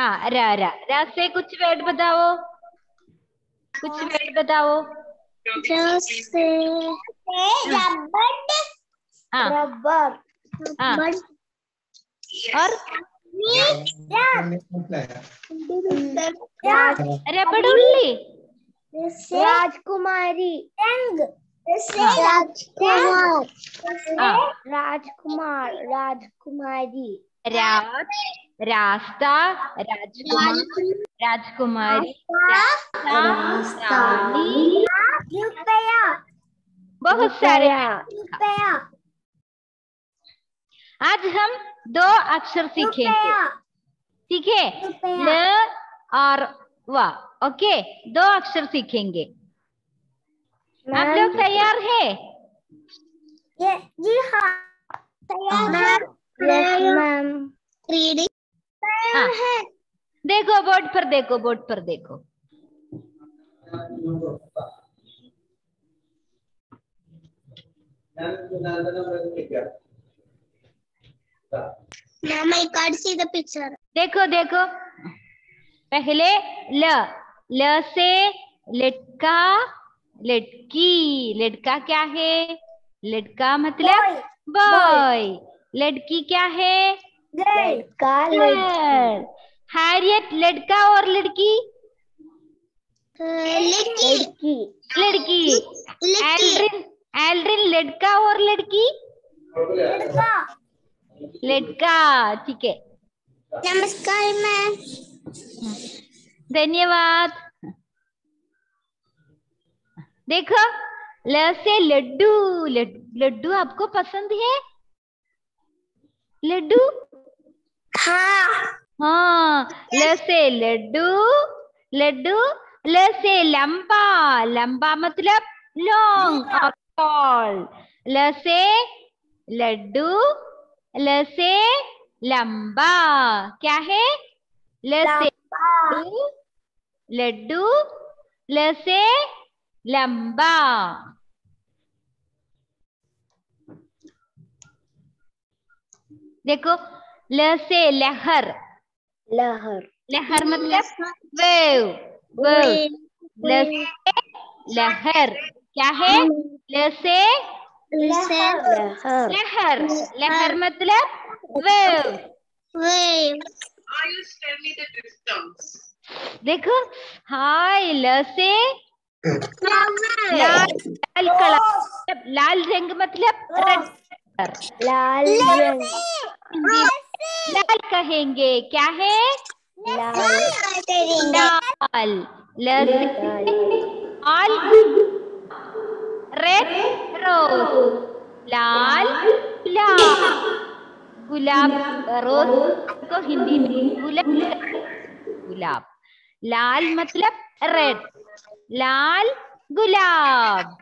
हाँ रा रा रा से कुछ वर्ड बताओ कुछ वर्ड बताओ जैसे रबड़ हाँ रबर हाँ और रबड़ुल्ली राजकुमारी रंग राजकुमार राजकुमार राजकुमारी रात रास्ता राजकुमार राजकुमारी रास्ता रुपया बहुत सारे रुपया। आज हम दो अक्षर सीखेंगे। ठीक है ल और व। ओके? दो अक्षर सीखेंगे। आप लोग तैयार है? ये जी हाँ। तैयार मैम। रीडिंग हाँ। देखो बोर्ड पर देखो बोर्ड पर देखो। Can't see the picture. देखो देखो। पहले ल ल से लटका लटकी। लटका क्या है? लटका मतलब बॉय लड़की क्या है? लड़का हैरियत लड़का और लड़की? लड़की। लड़की। एल्ड्रिन एल्ड्रिन लड़का और लड़की? लड़का। लड़का ठीक है। नमस्कार मैम। धन्यवाद। देखो ल से लड्डू लड्डू आपको पसंद है? लड्डू? हाँ। हाँ ल से लड्डू लड्डू ल से लंबा। लंबा मतलब लॉन्ग और टॉल ल से लड्डू ल से लंबा। क्या है? ल से लड्डू लड्डू ल से लंबा। देखो ल से लहर। लहर। लहर मतलब वेव। वेव। ल से लहर। क्या है? ल से लहर। लहर। लहर। मतलब वेव। वेव. देखो। हाय ल से लाल। लाल कलर। मतलब लाल रंग मतलब रेड लाल रंग। लाल कहेंगे, क्या है? लाल। लाल। रेड रोज लाल। गुलाब। गुलाब रोज को हिंदी में गुलाब। गुलाब। लाल मतलब रेड लाल गुलाब।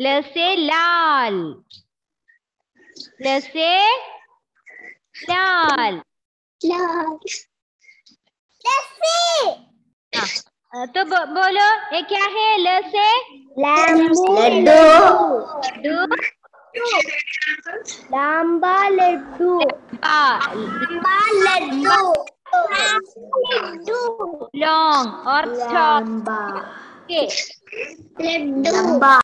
ल से लाल। ल से लाल। लाल। हाँ, तो बो, बोलो ये क्या है? ल से लड्डू। लड्डू। लंबा लड्डू। बा- लड्डू। लड्डू लॉन्ग और टॉप लंबा। लड्डू। लंबा।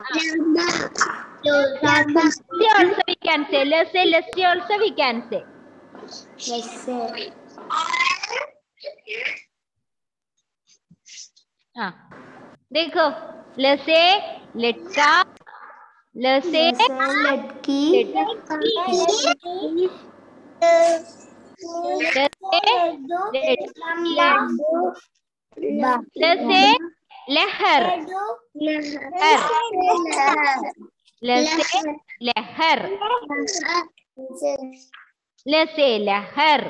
Lassi also we can say. Let's say lassi also we can say. जैसे हाँ। देखो लसे लटका लसे लड़की लड़की लसे लहर लसे लहर। लहर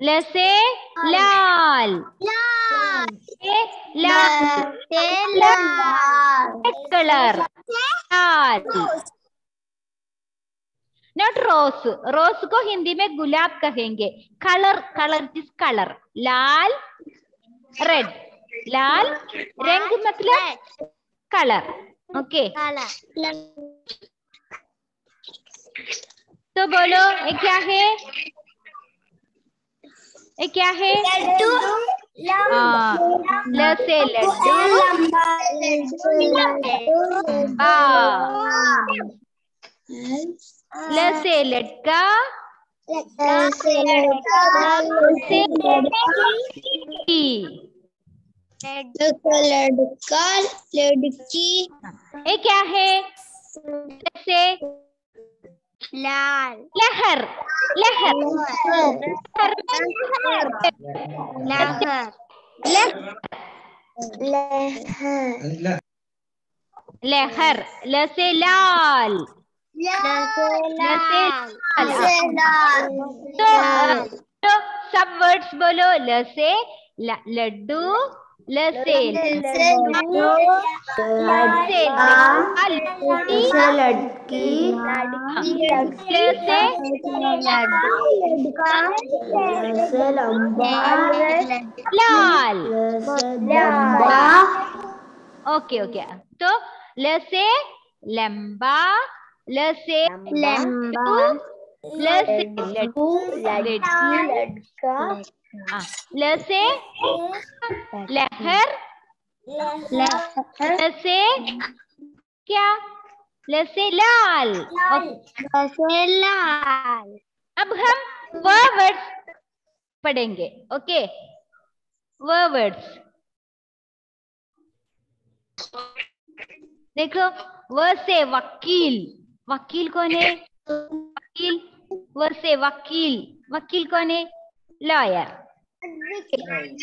लसे लाल ए, लाल कलर लाल नॉट रोज रोज को हिंदी में गुलाब कहेंगे. कलर कलर इज़ कलर लाल रेड लाल रंग मतलब कलर ओके तो बोलो ये क्या है? ये क्या है? लड्डू। ल से लड्डू। ल से लटका से लड़का से की लड़का लड़की ये क्या है? जैसे लाल लहर लहर लहर लहर लहर ल से लाल तो, तो सब वर्ड्स बोलो. ल से लड्डू लाल, लड़की, लाल। Okay okay. तो ल से लंबा ल से लड्डू ल से लड्डू। लड़की हाँ, ल से लहर ल से क्या ल से लाल ओके, लाल अब हम वर्ड्स पढ़ेंगे ओके वर्ड्स देखो व से वकील वकील कौन है? वकील व से वकील वकील कौन है? Be correct.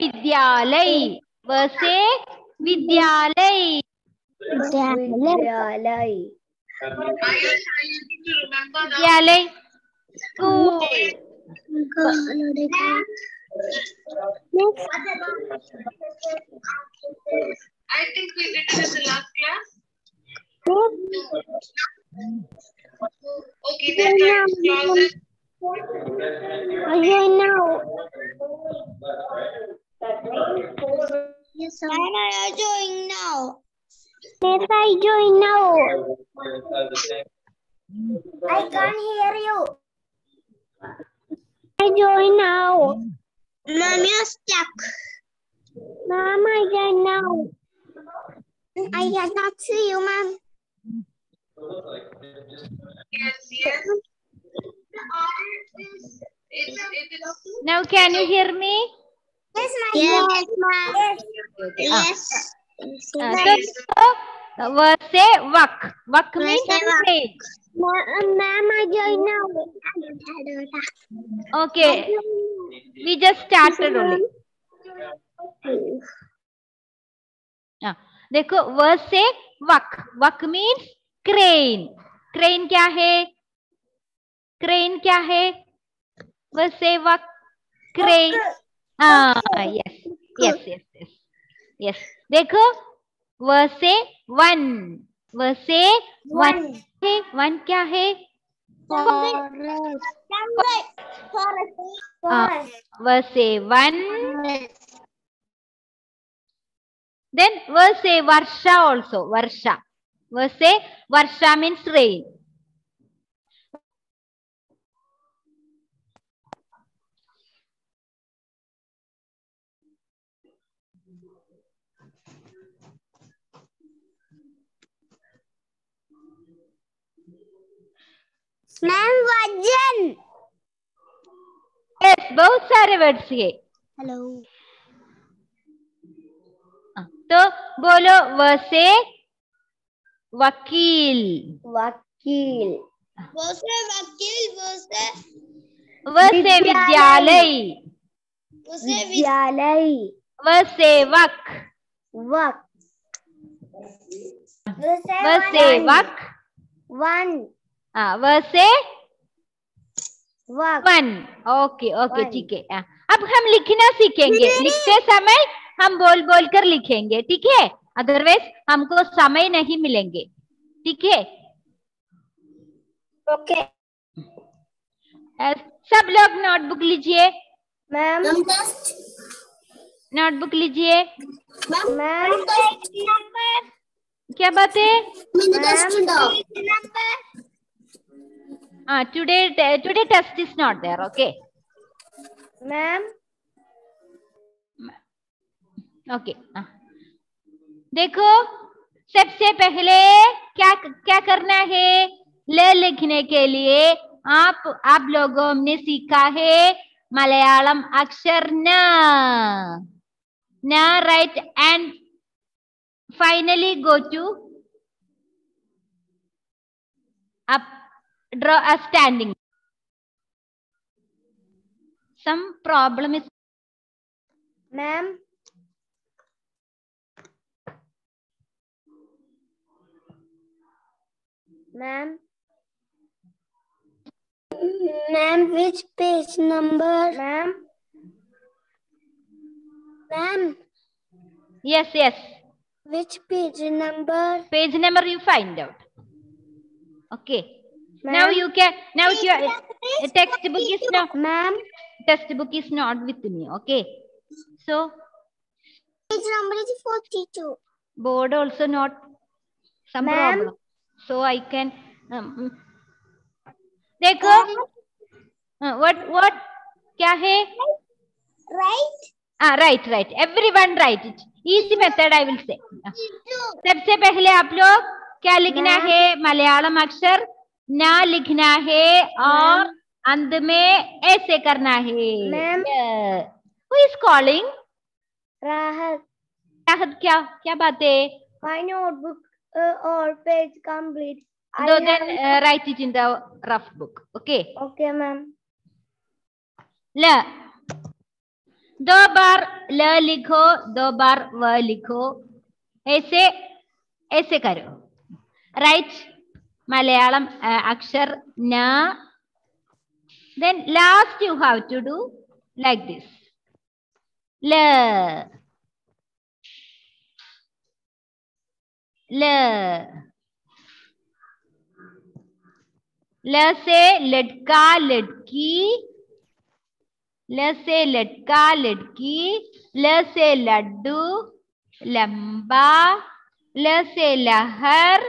विद्यालय वह से विद्यालय विद्यालय. विद्यालय school I think we did it in the last class. Okay, then let's close you know Yes, I am doing now. Yes, I doing now. I can't hear you. I join now. Mom, you're stuck. Mom, I join now. I cannot see you, Mom. Yes, yes. The R is, it, it is. Now can you hear me? Yes, my yes, ma'am. Yes. Yes. Yes. Uh, so, वह से वक वक वह means से वक। stage. Ma'am, I join now. Okay, we just started only. हाँ, देखो वह से वक वक मीन्स क्रेन क्रेन क्या है? क्रेन क्या है? वह से वक क्रेन हाँ yes yes yes yes yes देखो वह से वन वह से वन है वन क्या है हाँ, वह से वन Then say Varsha also. Varsha. We'll say Varsha means rain. Ma'am वज़न Yes, बहुत सारे वर्ड्स ये हेलो हाँ, तो बोलो वह से वकील। वकील। वो से वकील वो से विद्यालय। वो विद्यालय। वक। वह सेवक वन। वह से वक। वन। ओके ओके ठीक है। हाँ, अब हम लिखना सीखेंगे। लिखते समय हम बोल बोल कर लिखेंगे ठीक है? अदरवाइज़ हमको समय नहीं मिलेंगे। ठीक है? ओके सब लोग नोटबुक लीजिए। मैम नोटबुक लीजिए। मैम क्या बात है? मैंने test number today today test is not there okay? Ma'am okay हाँ। देखो, सबसे पहले क्या क्या करना है? ल लिखने के लिए आप आप लोगों ने सीखा है मलयालम अक्षर न। न right and finally go to up, draw a standing. Some problem is ma'am Ma'am? Ma'am, which page number? Ma'am? Ma'am? Yes, yes. Which page number? Page number you find out. Okay. Now you can, now your textbook is not, ma'am, textbook is not with me. Okay. So, page number is 42. Board also not some problem. So i can um, mm. देखो uh, what what क्या है right ah right right everyone write it easy method i will say Ah. सबसे पहले आप लोग क्या लिखना Ma'am. है मलयालम अक्षर ना लिखना है और अंत में ऐसे करना है. हु इज़ कॉलिंग राहत राहत क्या क्या बात है my notebook uh, or page complete I दो have- then write it in the rough book okay okay ma'am ल दो बार ल लिखो दो बार व लिखो। ऐसे ऐसे करो। राइट मलयालम अ, अक्षर न। Then last you have to do like this ल। ल से लड़का लड़की ल से लटका लटकी ल से लड्डू लंबा ल से लहर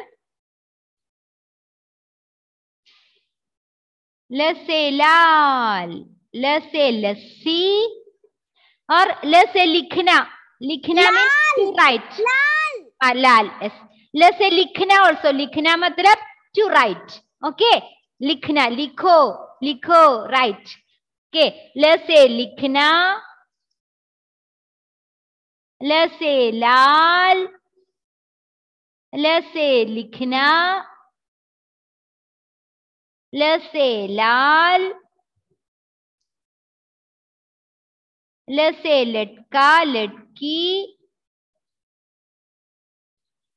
ल से लाल ल से लस्सी और ल से लिखना। लिखना में राइट लाल! लाल से लिखना ऑल्सो लिखना मतलब टू राइट ओके लिखना लिखो लिखो राइट ल से लिखना ल से लाल ल से लिखना ल से लाल ल से लटका लटकी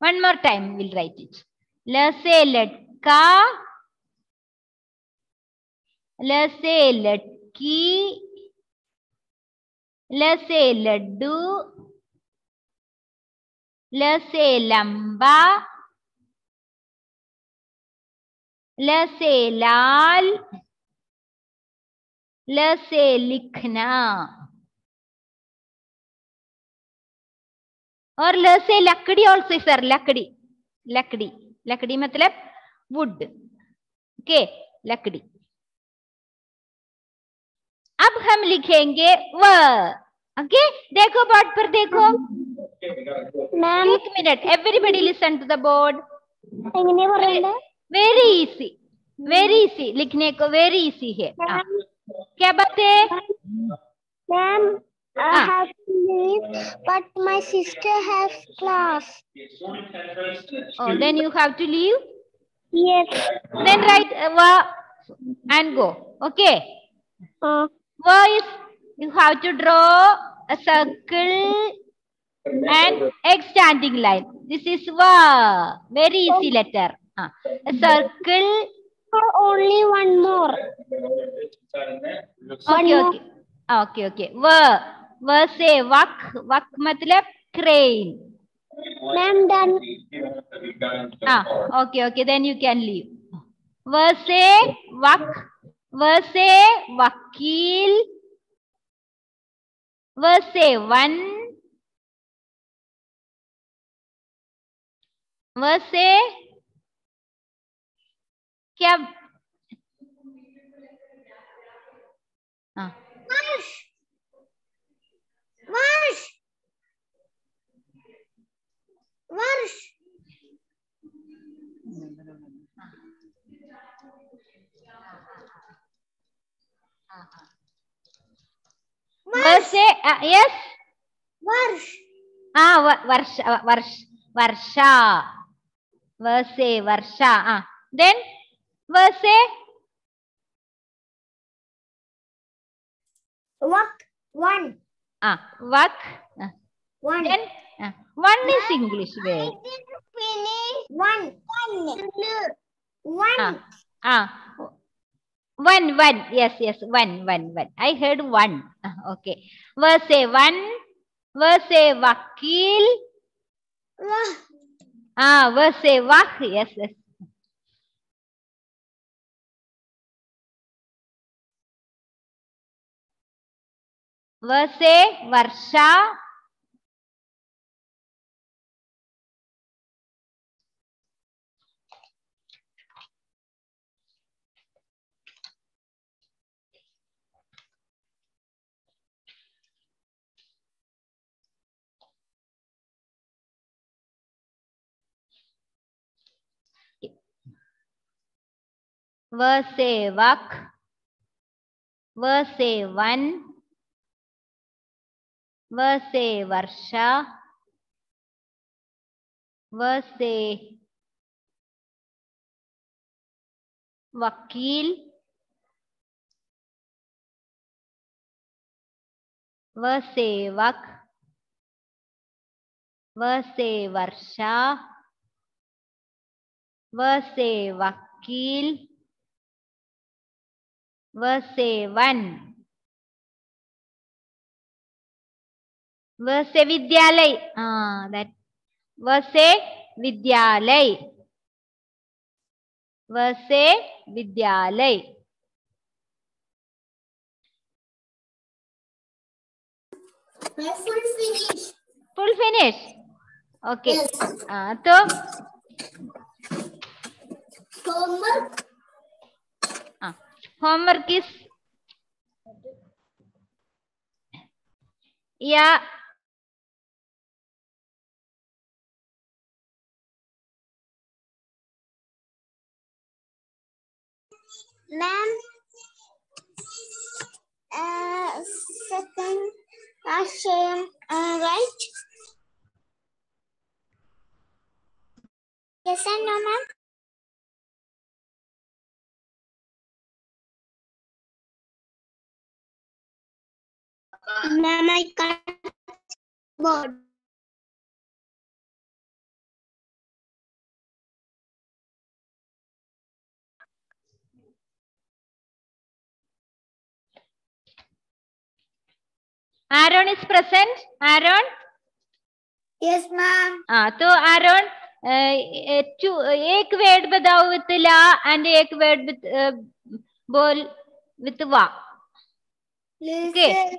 one more time will write it ल से लटका ल से लटकी ल से लड्डू ल से लंबा ल से लाल ल से लिखना और ल से लकड़ी ऑल्सो सर लकड़ी लकड़ी लकड़ी मतलब वुड ओके लकड़ी अब हम लिखेंगे व. ओके देखो बोर्ड पर देखो. मैम एक minute everybody listen to the board very easy very easy लिखने को वेरी इजी है. हाँ. क्या बात है? Ma'am I Ah. have to leave, but my sister has class. oh then you have to leave? Yes. then write uh, and go. Okay? Uh, is you have to draw a circle and X standing line. This is va very easy letter. Ah, a circle. Only one more. okay okay. okay okay. Va वर्स वक वक मतलब crane ma'am done हाँ okay okay then you can leave verse वक वर्स वकील वर्स वन वर्स क्या हाँ वर्ष वसे यस वर्ष हाँ व- वर्ष वर्ष वर्षा वसे वर्षा हाँ देन वसे वक one हाँ वक one then uh, one is English word. one one one Ah, ah, one, one. Yes, yes, one, one, one. I heard one. Ah, okay. Verse one. Verse wakil. wah Ah, verse wah. Yes, yes. Verse varsha. व से वक व से one व से वर्षा व से वकील व से वक व से वर्षा व से वकील व सेवन विद्यालय व विद्यालय व विद्यालय फुल फिनिश ओके तो homework is या ma'am uh second last uh, right yes and no ma'am Ma'am, I can't board. Aaron is present. Aaron. Yes, ma'am. हाँ तो आरोन टू एक वर्ड बताओ विथ ला एंड एक वर्ड विथ बोल विथ वा Listen.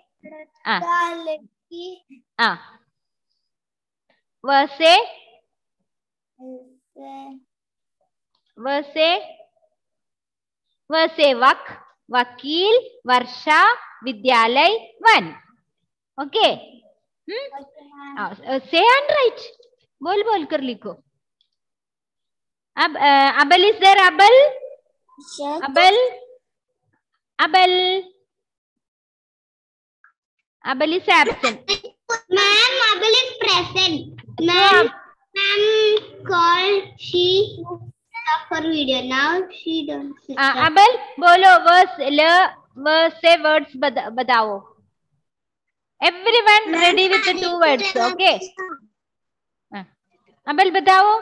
वसे वसे वक वकील वर्षा विद्यालय वन ओके हम्म Okay, ma'am. से एंड राइट बोल बोल कर लिखो अब अबल is there Abel. Abel Abel Abel is absent Ma'am, Abel is present. Ma'am, ma'am called. She stop her video now. She don't. sit आ, up. अबल बोलो वर्स ल वर्स से वर्ड्स बताओ everyone ready with two words okay Abel बताओ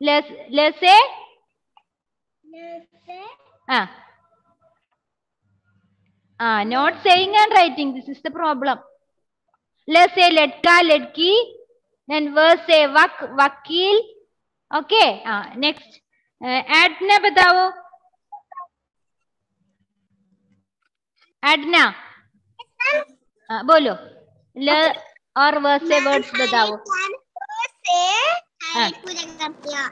ल ल से Listen. Ah. Ah, not saying and writing. This is the problem. Let's say ledka, ledki. Then verse say vak, vakil. Okay. Ah, next. Uh, Adna बताओ. Adna. Ah, बोलो. ल और verse से words बताओ. I can से हाँ। पूरा कर दिया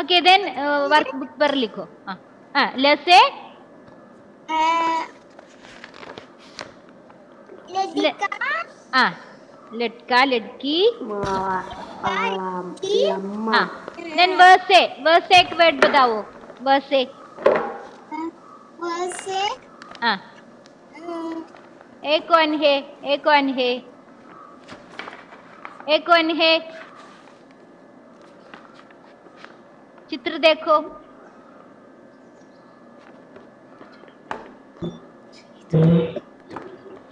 ओके देन वर्कबुक पर लिखो हाँ हाँ ल से लड़का हाँ लड़का लड़की। हाँ देन व से व से एक वर्ड बताओ। व से वैसे हाँ। एक कौन है? एक कौन है? एक कौन है? चित्र देखो।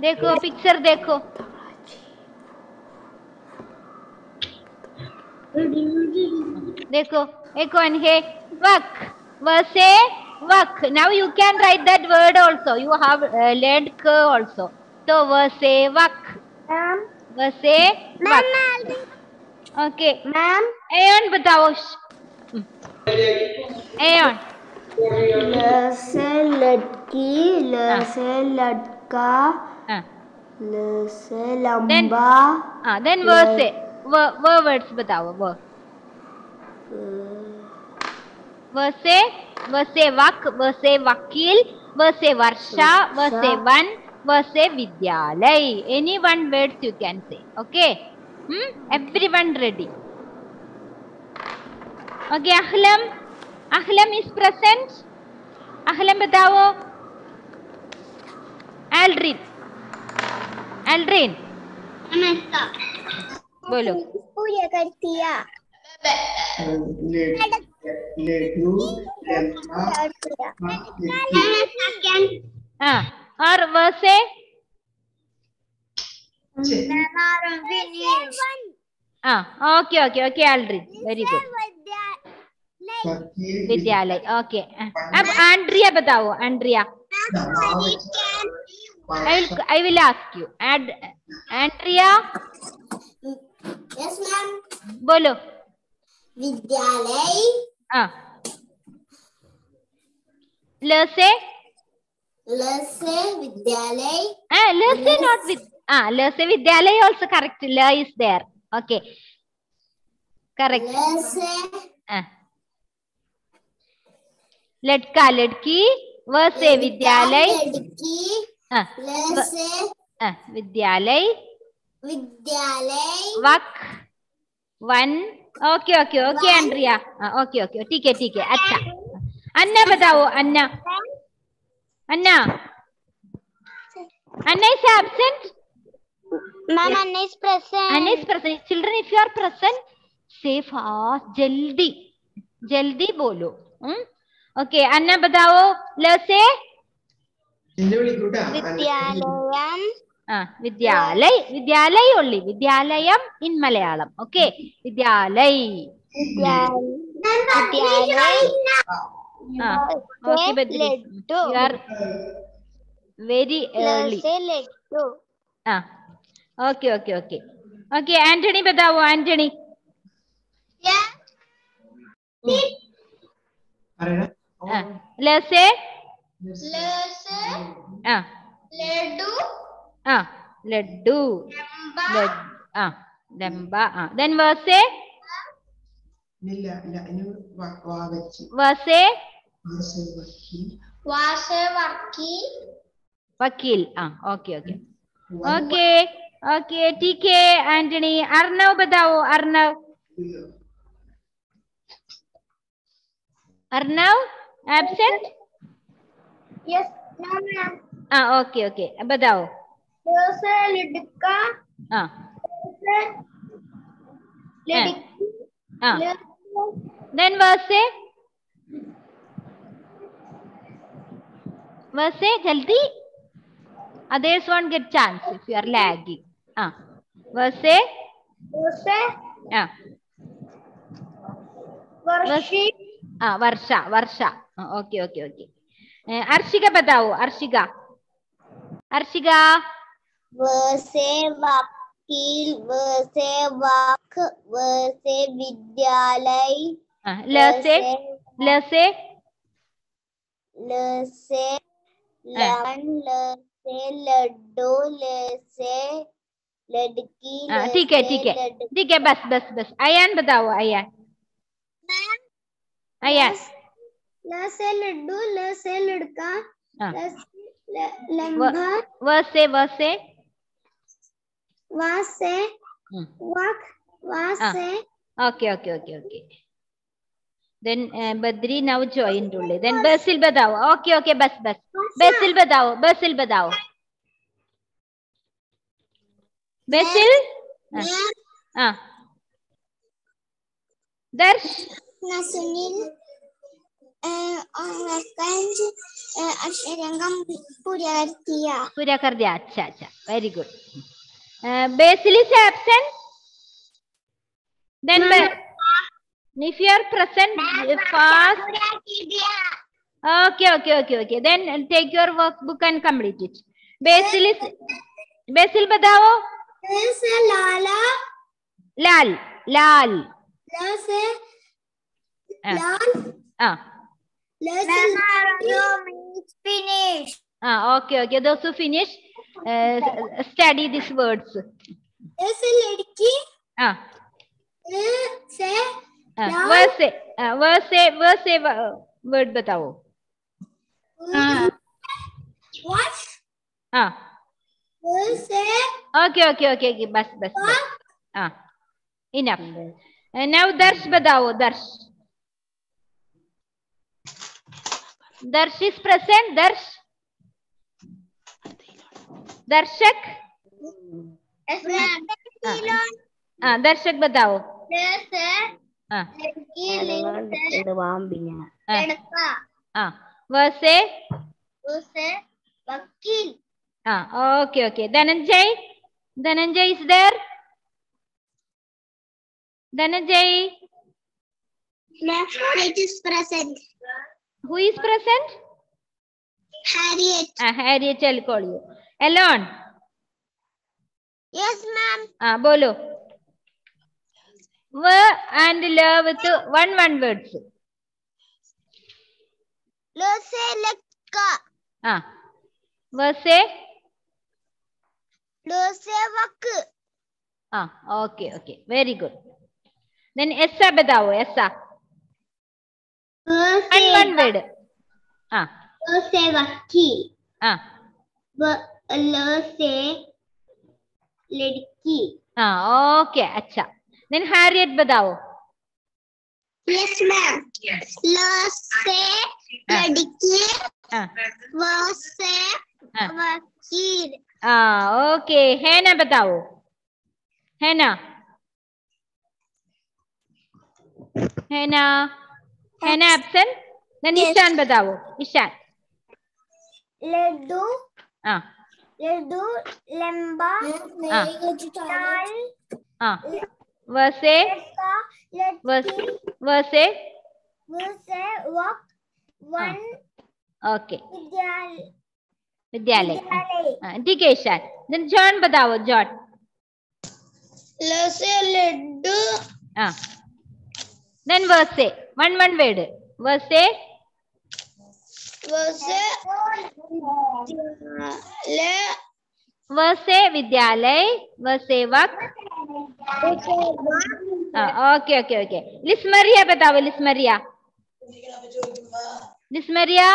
देखो पिक्चर देखो। देखो एक कौन है वक वसे वक now you can write that word also. You have uh, learned k also. तो वसे वक मैम वसे वक ओके मैम एयन बताओ। एयन ल से लड़की ल। से लड़का ल से लंबा हाँ देन वसे व व वर्ड्स बताओ व वसे वसे वक वसे वकील वसे वर्षा वसे वन वसे विद्यालय any one words you can say okay hmm? everyone ready okay ahlam ahlam is present ahlam बताओ aldrin aldrin बोलो पूरा कर दिया लेडू लड़का कर दिया हाँ और वसे हाँ okay okay okay very good. वकील विद्यालय ओके अब आंड्रिया बताओ Andrea. I will I will ask you add Andrea yes ma'am बोलो. विद्यालय? हाँ. ल से? ल से विद्यालय? हाँ ल से नॉट विद हाँ ल से विद्यालय आल्सो करेक्ट ल इज़ देयर ओके करेक्ट ल से? हाँ. लड़का लड़की व से विद्यालय? लड़की विद्यालय विद्यालय वक one okay okay okay Andrea okay okay ठीक है ठीक है अच्छा अन्ना बताओ Anna Anna Anna is absent ma'am Anna is present Anna is present children if you are present say fast जल्दी जल्दी बोलो ओके अन्ना बताओ ल से വിദ്യാലയം. ആ വിദ്യാലയ വിദ്യാലയ ഉള്ളി വിദ്യാലയം ഇൻ മലയാളം. ഓക്കെ? വിദ്യാലയ. വെരി ആ okay okay okay okay. Antony ബതാവോ Antony? ലസേ? ആ. ലഡു ആ ലഡു. ആ ലംബ ആ. ദെൻ വേഴ്സേ വേഴ്സേ വക്കീൽ. ആ okay okay. Okay okay. T K Antony Arnav ബതാവോ Arnav? Arnav? Absent yes ma'am हाँ ओके ओके बताओ से लड़का हाँ से लड़की हाँ देन वसे वसे जल्दी others won't get chance if you are lagging. हाँ वसे से हाँ वर्षी हाँ वर्षा वर्षा ओके ओके ओके अर्शिका बताओ अर्शिका अर्शिका व से वकील व से वक व से विद्यालय हाँ, ल से ल से ल से लवन ल से लड्डू ल से लड़की ठीक है, ठीक है। ठीक है बस बस बस अयान बताओ अयान अयान बद्री नाउ जॉइन रूले देन बसिल बताओ ओके ओके बस बस। बसिल बताओ बसिल बताओ बसिल दर्श? Eh कंज अक्षरंगम पूरा पूरा कर दिया अच्छा अच्छा very good absent then ba- if you are present fast पूरा किया Okay, okay, okay, okay. Then take your workbook and complete it. Basil is Basil बताओ से लाला लाल लाल से हाँ। लाल हाँ ल से finish हाँ okay okay those who finish uh, study these words ल से लड़की हाँ से हाँ। वह से हाँ, वह से वह से वर्ड बताओ what हाँ ल से okay okay okay okay बस बस बस हाँ enough now दर्श बताओ दर्श दर्श is present दर्श दर्शक हाँ दर्शक बताओ हाँ हाँ लड़का हाँ वह से उसे वकील हाँ okay okay Dhananjay Dhananjay is there Dhananjay It is present. Who is present Harriet. ah harriet i'll call you alone Yes, ma'am. ah bolo v and l with one one words Lo se लड़का ah v से Lo से वक ah okay okay very good then ऐसा बताओ ऐसा One word ah Lo से वकील ah व Lo से लड़की हाँ ओके अच्छा देन हैरियट बताओ Yes, ma'am. Yes. Lo से हाँ। लड़की हाँ व से हाँ वकील हाँ ओके है ना बताओ है ना है ना है ना एब्सेंट देन Yes. ईशान बताओ ईशान लड्डू हाँ लड्डू लंबा हाँ। लाल हाँ वैसे वैसे वैसे वक वन ओके विद्यालय विद्यालय विद्यालय हाँ, ठीक है ईशान देन जॉन बताओ जॉन लसे लड्डू हाँ देन वैसे वन वन वेड वसे वसे ले वसे विद्यालय वसे वक ओके ओके ओके लिस्मरिया बताओ लिस्मरिया लिस्मरिया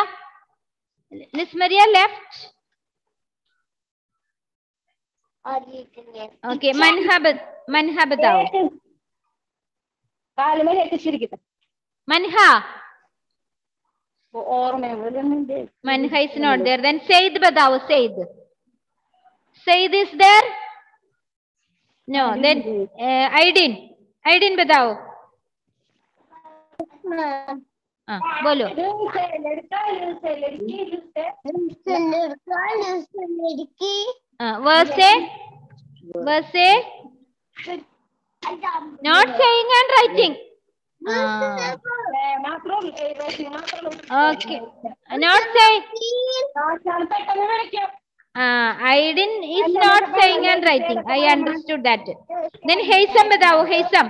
लिस्मरिया लेफ़्ट ओके मनहा मनहा बताओ काल में लेकर Manha. Manha is not there. Then Said Badao, Said. Said is there? No. Then uh, Aidin. Aidin Badao. हाँ बोलो लड़का यूज है लड़की यूज है लड़का यूज है लड़की हाँ वर्ड से वर्ड से not saying and writing okay not say I didn't is not saying and writing I understood that then Haisam ബതാവോ Haisam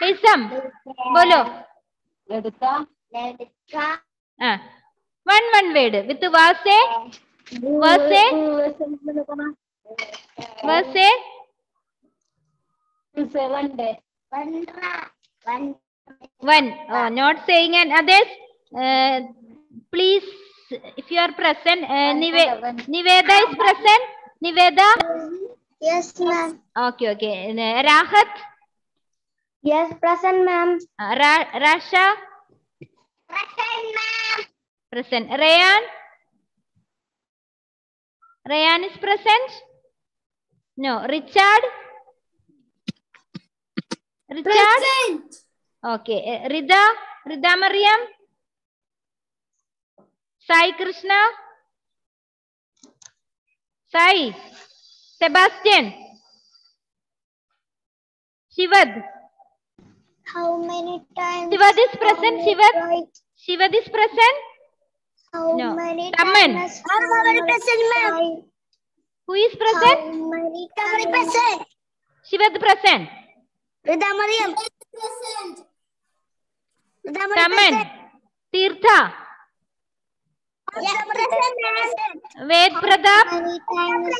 Haisam ബോലോ. ആ. വൺ വൺ വേർഡ് വിത്ത് വാസേ വാസേ വാസേ വണ്ടേ വണ്ട One. one. Oh, not saying and others. Uh, please, if you are present, uh, Nive- Niveda is present. Niveda. Yes, ma'am. Okay, okay. Uh, Rahat, Yes, present, ma'am. uh, Ra- Rasha, Present, ma'am. present. Rayan. Rayan is present. No. Richard. Richard. Okay. Uh, Rida. Rida Mariam. Sai Krishna. Sai. Sebastian. Shivad. How many times? Shivad is present. have you Shivad. tried? Shivad is present. How No. many Taman. times? How many present, ma'am? Who is present? How many times? present? Shivad present. Rida Mariam. Present. Rida Taman. Tirtha. Yes, present, ma'am. Ved Pratap. Many times?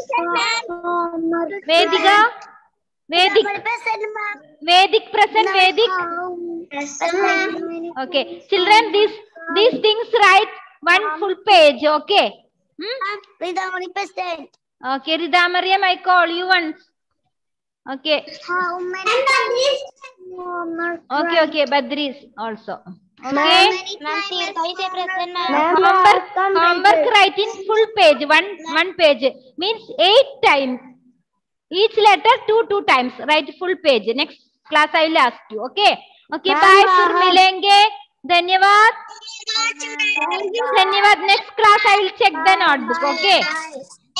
Vedika. Vedik. Present, ma'am. Present. Vedic. Present, ma'am. Okay. Children, these these things write one full page. Okay. Hmm? Rida Mariam present. Okay, Rida Mariam, I call you once. Okay. How many times? Okay, okay. Badris also. Okay. Homework, homework write in full page. One one page means eight times. Each letter two two times. Write full page. Next class I will ask you. Okay. Okay. Bye. फिर मिलेंगे. धन्यवाद. धन्यवाद. Class I will check the notebook. Okay. Bye.